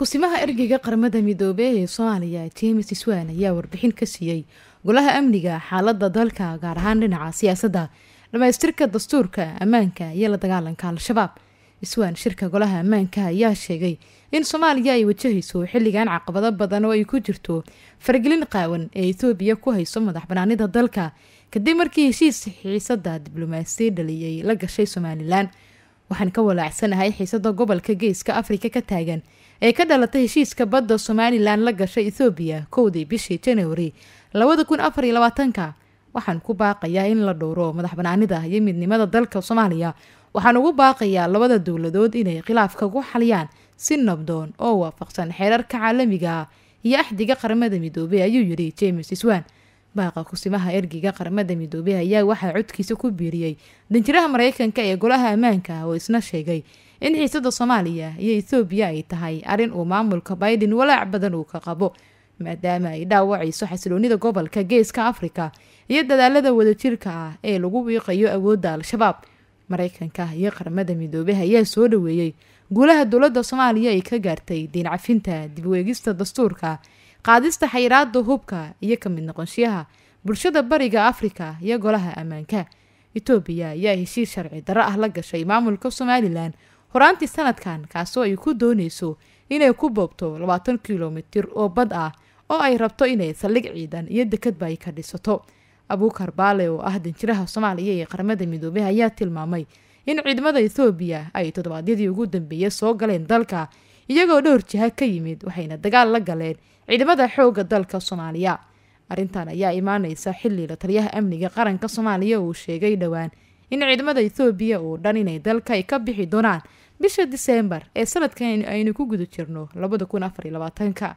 kusimaha ergeyga qaramada midoobey ee soomaaliya james swan ayaa warbixin ka siiyey golaha amniga xaalada dalka gaar ahaan dhinaca siyaasadda. Dhamaystirka dastuurka ammaanka iyo la dagaalanka al-shabaab. Iswaan shirka golaha ammaanka ayaa sheegay in soomaaliya ay wajahayso xilligan caqabado badan oo ay ku jirto faragelin qaawan ee ethoobiya ku hayso madax banaanida dalka. Kadib markii heshiis xiisada diblomaasi dhaliyay la gashay somalilan waxaan ka walaacsanahay xiisada gobolka geeska afrika ka taagan ee ka dhalatay heshiiska badda somalilan la gashay ethoobiya kowdii bishii januari labada kun afar iyo labaatanka. Waxaan ku baaqayaa in la dhowro madax banaanida iyo midnimada dalka soomaaliya. Waxaan ugu baaqayaa labada dowladood inay khilaafka ku xaliyaan si nabdoon oo waafaqsan xeerarka caalamiga ah iyo axdiga qaramada midoobey ayuu yidhi james swan baaqa kusimaha ergiga qaramada midoobey ayaa waxaa codkiisa ku biiriyey danjiraha mareykanka ee golaha ammaanka oo isna sheegay in xiisada soomaaliya iyo ethoobiya ay tahay arrin uu maamulka biden walaac badan uu ka qabo maadaama ay dhaawacayso xasiloonida gobolka geeska afrika iyo dadaalada wadajirka ah ee lagu wiiqayo awoodda al-shabaab mareykanka iyo qaramada midoobey ayaa soo dhaweeyey guulaha dowladda soomaaliya ay ka gaartay diin cafinta dib weegista dastuurka qaadista xayiraada hubka iyo ka mid noqonshiyaha bulshada bariga afrika iyo golaha ammaanka. Etoobiya ayaa heshiis sharci darro ah la gashay maamulka somalilan horaantii sanadkan kaasoo ay ku dooneyso inay ku boobto labaatan kilomitir oo bad ah oo ay rabto inay saldhig ciidan iyo dekadba ay ka dhisato abuukar baale oo ah danjiraha soomaaliya ee qaramada midoobey ayaa tilmaamay in ciidamada ethoobiya ay toddobaadyadii ugu dambeeyay soo galeen dalka iyagoo dhowr jiha ka yimid waxayna dagaal la galeen ciidamada xoogga dalka soomaaliya. Arrintan ayaa imaaneysa xilli la taliyaha amniga qaranka soomaaliya uu sheegay dhowaan in ciidamada ethoobiya oo dhan inay dalka ay ka bixi doonaan bisha diseembar ee sanadkan aynu ku guda jirno labada kun afar iyo labaatanka